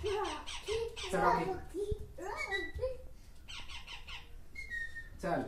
चल रॉकी चल